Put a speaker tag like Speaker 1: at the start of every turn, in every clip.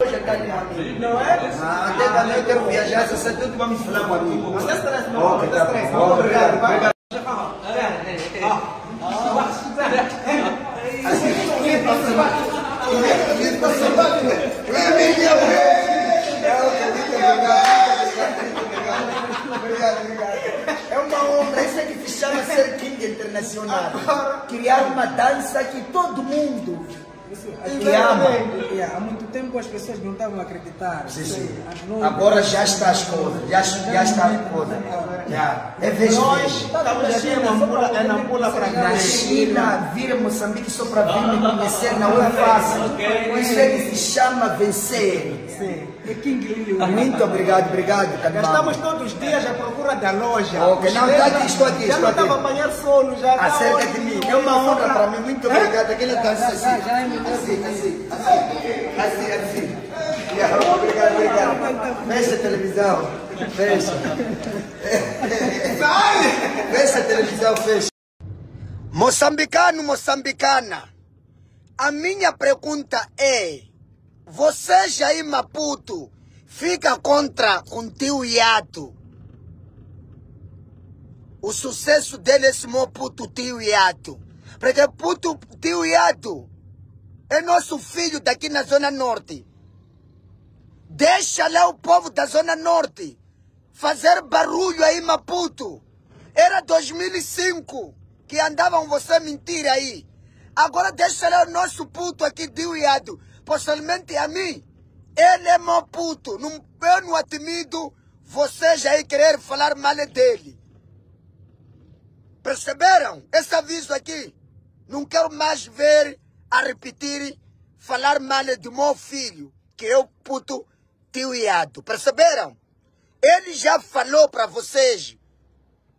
Speaker 1: Não é?
Speaker 2: Ah, até quando eu quero viajar, só sei tudo vamos falar com amigo.
Speaker 1: Mas dá stress,
Speaker 2: Ok,
Speaker 1: não.
Speaker 2: tá
Speaker 1: Dá stress.
Speaker 2: bom.
Speaker 1: Obrigado.
Speaker 2: Obrigado. É uma honra, isso é que se chama ser King Internacional. Criar uma dança que todo mundo que ama.
Speaker 3: Há muito tempo as pessoas não estavam a acreditar.
Speaker 2: Sim, sim.
Speaker 3: Não-
Speaker 2: Agora já está as coisas, já, já está a coisa. Já. É vez
Speaker 1: Nós estamos aqui em Nampula, é Nampula para
Speaker 2: Na
Speaker 1: ganhar.
Speaker 2: China, vir a Moçambique só para vir me conhecer não é fácil. Isso é que se chama vencer.
Speaker 3: Sim, é.
Speaker 2: Muito obrigado, obrigado,
Speaker 1: Estamos
Speaker 2: Canimão.
Speaker 1: todos os dias à procura da loja.
Speaker 2: Ok, não, tá aqui, estou aqui,
Speaker 1: Já
Speaker 2: estou
Speaker 1: não
Speaker 2: aqui.
Speaker 1: estava a apanhar sono, já
Speaker 2: Acerca de mim. É uma honra para mim. Muito obrigado. Aquele dança assim.
Speaker 3: Já, já é.
Speaker 2: Assim, assim, assim, assim, assim. Yeah, Obrigado, obrigado. Fecha a televisão. Fecha. Fecha a televisão, fecha. Moçambicano, moçambicana. A minha pergunta é: você, Jair Maputo, fica contra um tio Iato? O sucesso dele é esse meu puto tio Iato. Porque puto tio Iato é nosso filho daqui na Zona Norte. Deixa lá o povo da Zona Norte fazer barulho aí, Maputo. Era 2005 que andavam você mentir aí. Agora deixa lá o nosso puto aqui de. Possivelmente a mim. Ele é meu puto. Não, eu não admito vocês aí querer falar mal dele. Perceberam? Esse aviso aqui. Não quero mais ver a repetir falar mal do meu filho, que é o puto tio Iado. Perceberam? Ele já falou para vocês.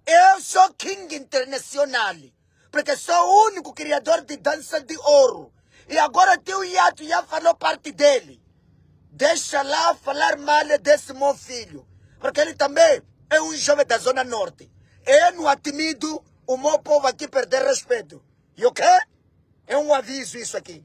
Speaker 2: Eu sou King Internacional. Porque sou o único criador de dança de ouro. E agora tio Iato já falou parte dele. Deixa lá falar mal desse meu filho. Porque ele também é um jovem da Zona Norte. Eu não admito o meu povo aqui perder respeito. E o quê? É um aviso isso aqui.